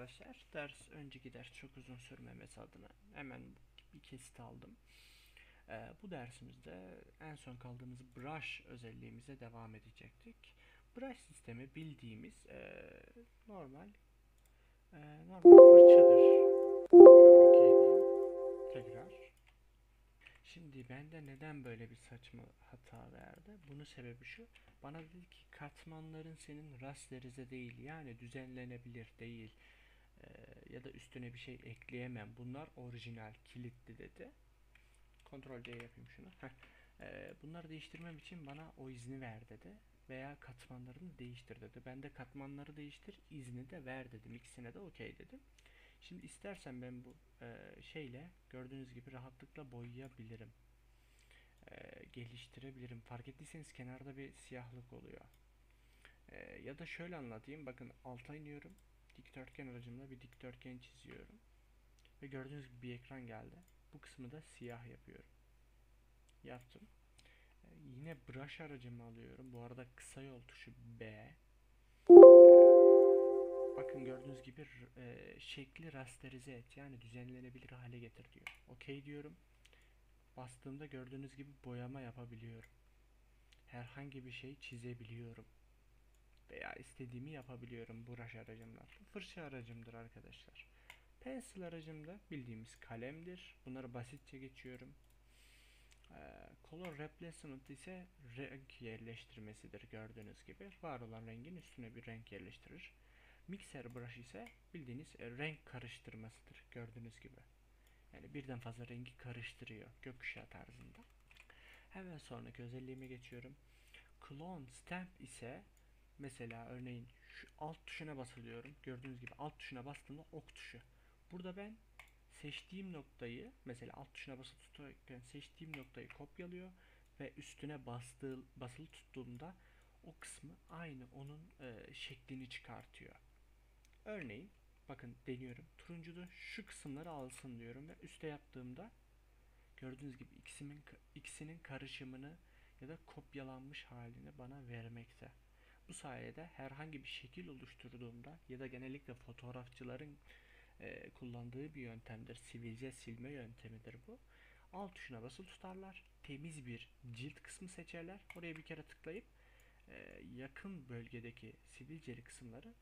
arkadaşlar. Ders önceki ders çok uzun sürmemesi adına hemen bir kesit aldım. Ee, bu dersimizde en son kaldığımız brush özelliğimize devam edecektik. Brush sistemi bildiğimiz e, normal e, normal fırçadır. Diyeyim. Tekrar. Şimdi bende neden böyle bir saçma hata verdi? Bunun sebebi şu. Bana dedi ki katmanların senin rasterize değil yani düzenlenebilir değil Ya da üstüne bir şey ekleyemem. Bunlar orijinal kilitli dedi. Kontrol D yapayım şunu. Bunları değiştirmem için bana o izni ver dedi. Veya katmanlarını değiştir dedi. Ben de katmanları değiştir izni de ver dedim. İkisine de okey dedim. Şimdi istersen ben bu şeyle gördüğünüz gibi rahatlıkla boyayabilirim. Geliştirebilirim. Fark ettiyseniz kenarda bir siyahlık oluyor. Ya da şöyle anlatayım. Bakın alta iniyorum. Dikdörtgen aracımla bir dikdörtgen çiziyorum. Ve gördüğünüz gibi bir ekran geldi. Bu kısmı da siyah yapıyorum. Yaptım. E, yine brush aracımı alıyorum. Bu arada kısa yol tuşu B. Bakın gördüğünüz gibi e, şekli rasterize et yani düzenlenebilir hale getir diyor. Okey diyorum. Bastığımda gördüğünüz gibi boyama yapabiliyorum. Herhangi bir şey çizebiliyorum. Veya istediğimi yapabiliyorum brush aracımla. Fırça aracımdır arkadaşlar. Pencil aracım da bildiğimiz kalemdir. Bunları basitçe geçiyorum. Ee, color replacement ise renk yerleştirmesidir gördüğünüz gibi. Var olan rengin üstüne bir renk yerleştirir. Mixer brush ise bildiğiniz e, renk karıştırmasıdır gördüğünüz gibi. Yani birden fazla rengi karıştırıyor gökkuşağı tarzında. Hemen sonraki özelliğime geçiyorum. Clone stamp ise mesela örneğin şu alt tuşuna basılıyorum. Gördüğünüz gibi alt tuşuna bastığımda ok tuşu. Burada ben seçtiğim noktayı mesela alt tuşuna basılı tutarken seçtiğim noktayı kopyalıyor ve üstüne bastığı, basılı tuttuğumda o kısmı aynı onun e, şeklini çıkartıyor. Örneğin bakın deniyorum. Turuncuda şu kısımları alsın diyorum ve üste yaptığımda gördüğünüz gibi ikisinin ikisinin karışımını ya da kopyalanmış halini bana vermekte. Bu sayede herhangi bir şekil oluşturduğumda ya da genellikle fotoğrafçıların e, kullandığı bir yöntemdir. Sivilce silme yöntemidir bu. Alt tuşuna basılı tutarlar. Temiz bir cilt kısmı seçerler. Oraya bir kere tıklayıp e, yakın bölgedeki sivilceli kısımları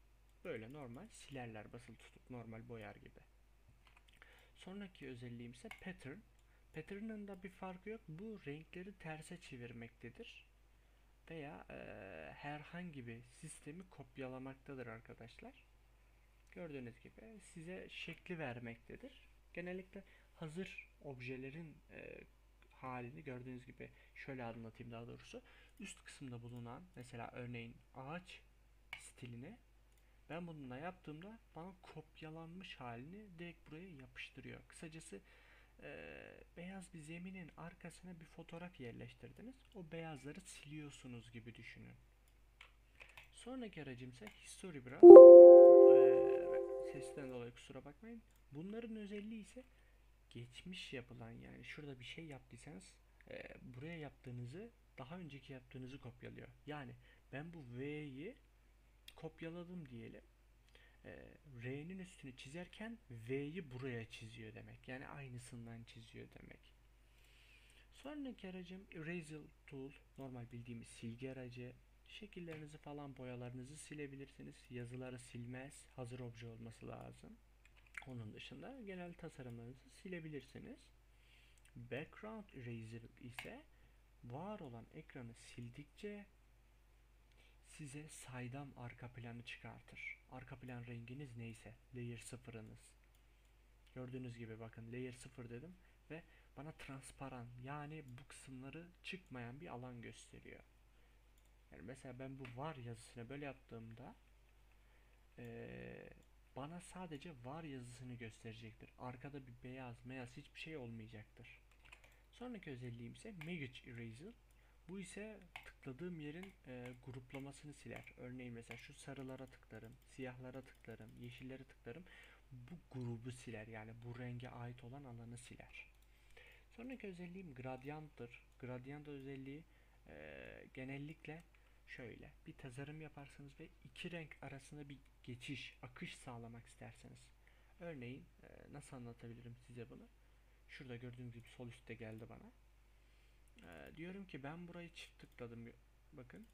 böyle normal silerler basılı tutup normal boyar gibi. Sonraki özelliğim ise pattern. Pattern'ın da bir farkı yok. Bu renkleri terse çevirmektedir. Veya e, herhangi bir sistemi kopyalamaktadır arkadaşlar. Gördüğünüz gibi size şekli vermektedir. Genellikle hazır objelerin e, halini gördüğünüz gibi şöyle anlatayım daha doğrusu. Üst kısımda bulunan mesela örneğin ağaç stilini ben bununla yaptığımda bana kopyalanmış halini direkt buraya yapıştırıyor. Kısacası e, beyaz bir zeminin arkasına bir fotoğraf yerleştirdiniz. O beyazları siliyorsunuz gibi düşünün. Sonraki aracım ise History Brush. E, sesten dolayı kusura bakmayın. Bunların özelliği ise geçmiş yapılan yani şurada bir şey yaptıysanız e, buraya yaptığınızı daha önceki yaptığınızı kopyalıyor. Yani ben bu V'yi kopyaladım diyelim. E, R'nin üstünü çizerken V'yi buraya çiziyor demek. Yani aynısından çiziyor demek. Sonraki aracım Eraser Tool. Normal bildiğimiz silgi aracı. Şekillerinizi falan boyalarınızı silebilirsiniz. Yazıları silmez. Hazır obje olması lazım. Onun dışında genel tasarımlarınızı silebilirsiniz. Background Eraser ise var olan ekranı sildikçe size saydam arka planı çıkartır. Arka plan renginiz neyse, layer sıfırınız. Gördüğünüz gibi bakın layer sıfır dedim ve bana transparan yani bu kısımları çıkmayan bir alan gösteriyor. Yani mesela ben bu var yazısını böyle yaptığımda ee, bana sadece var yazısını gösterecektir. Arkada bir beyaz beyaz hiçbir şey olmayacaktır. Sonraki özelliğim ise Magic Eraser. Bu ise tıkladığım yerin e, gruplamasını siler. Örneğin mesela şu sarılara tıklarım, siyahlara tıklarım, yeşillere tıklarım. Bu grubu siler. Yani bu renge ait olan alanı siler. Sonraki özelliğim Gradient'tır. Gradient özelliği e, genellikle şöyle bir tasarım yaparsınız ve iki renk arasında bir geçiş, akış sağlamak isterseniz. Örneğin e, nasıl anlatabilirim size bunu? Şurada gördüğünüz gibi sol üstte geldi bana. E, diyorum ki ben burayı çift tıkladım. Bakın.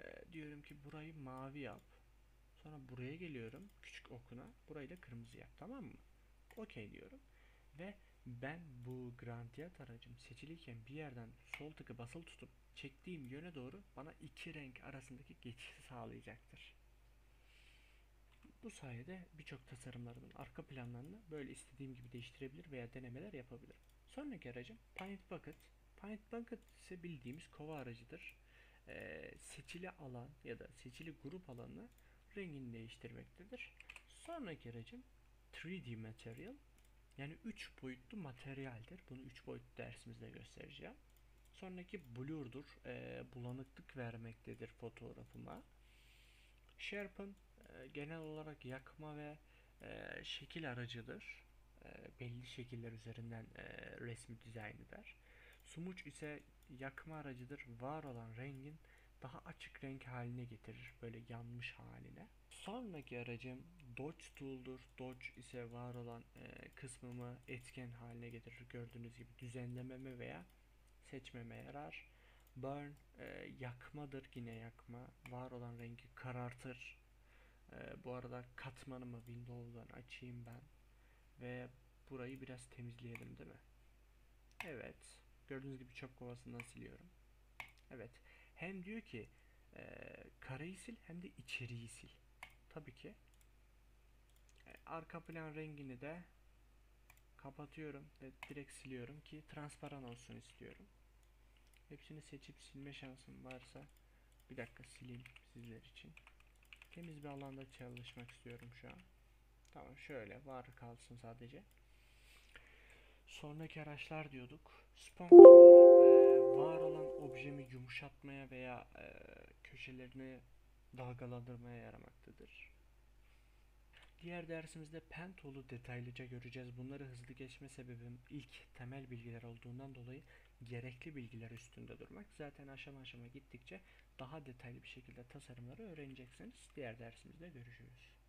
E, diyorum ki burayı mavi yap. Sonra buraya geliyorum küçük okuna. Burayı da kırmızı yap tamam mı? Okey diyorum. Ve ben bu grandiyat aracım seçilirken bir yerden sol tıkı basılı tutup çektiğim yöne doğru bana iki renk arasındaki geçişi sağlayacaktır. Bu sayede birçok tasarımlarımın arka planlarını böyle istediğim gibi değiştirebilir veya denemeler yapabilirim. Sonraki aracım Paint Bucket. Paint Bucket ise bildiğimiz kova aracıdır. Ee, seçili alan ya da seçili grup alanını rengini değiştirmektedir. Sonraki aracım 3D Material. Yani 3 boyutlu materyaldir. Bunu 3 boyutlu dersimizde göstereceğim. Sonraki blurdur. E, bulanıklık vermektedir fotoğrafıma. Sharpen e, genel olarak yakma ve e, şekil aracıdır. E, belli şekiller üzerinden e, resmi dizayn eder. Sumuç ise yakma aracıdır. Var olan rengin daha açık renk haline getirir. Böyle yanmış haline. Sonraki aracım Dodge Tool'dur. Dodge ise var olan e, kısmımı etken haline getirir. Gördüğünüz gibi düzenlememe veya seçmeme yarar. Burn e, yakmadır yine yakma. Var olan rengi karartır. E, bu arada katmanımı Windows'dan açayım ben. Ve burayı biraz temizleyelim değil mi? Evet. Gördüğünüz gibi çöp kovasından siliyorum. Evet. Hem diyor ki e, kareyi sil hem de içeriği sil. Tabii ki. E, arka plan rengini de kapatıyorum ve direkt siliyorum ki transparan olsun istiyorum. Hepsini seçip silme şansım varsa bir dakika sileyim sizler için. Temiz bir alanda çalışmak istiyorum şu an. Tamam şöyle var kalsın sadece. Sonraki araçlar diyorduk. Sponsor e, var olan objemi yumuşatmaya veya e, köşelerini dalgalandırmaya yaramaktadır. Diğer dersimizde pen tool'u detaylıca göreceğiz. Bunları hızlı geçme sebebim ilk temel bilgiler olduğundan dolayı gerekli bilgiler üstünde durmak. Zaten aşama aşama gittikçe daha detaylı bir şekilde tasarımları öğreneceksiniz. Diğer dersimizde görüşürüz.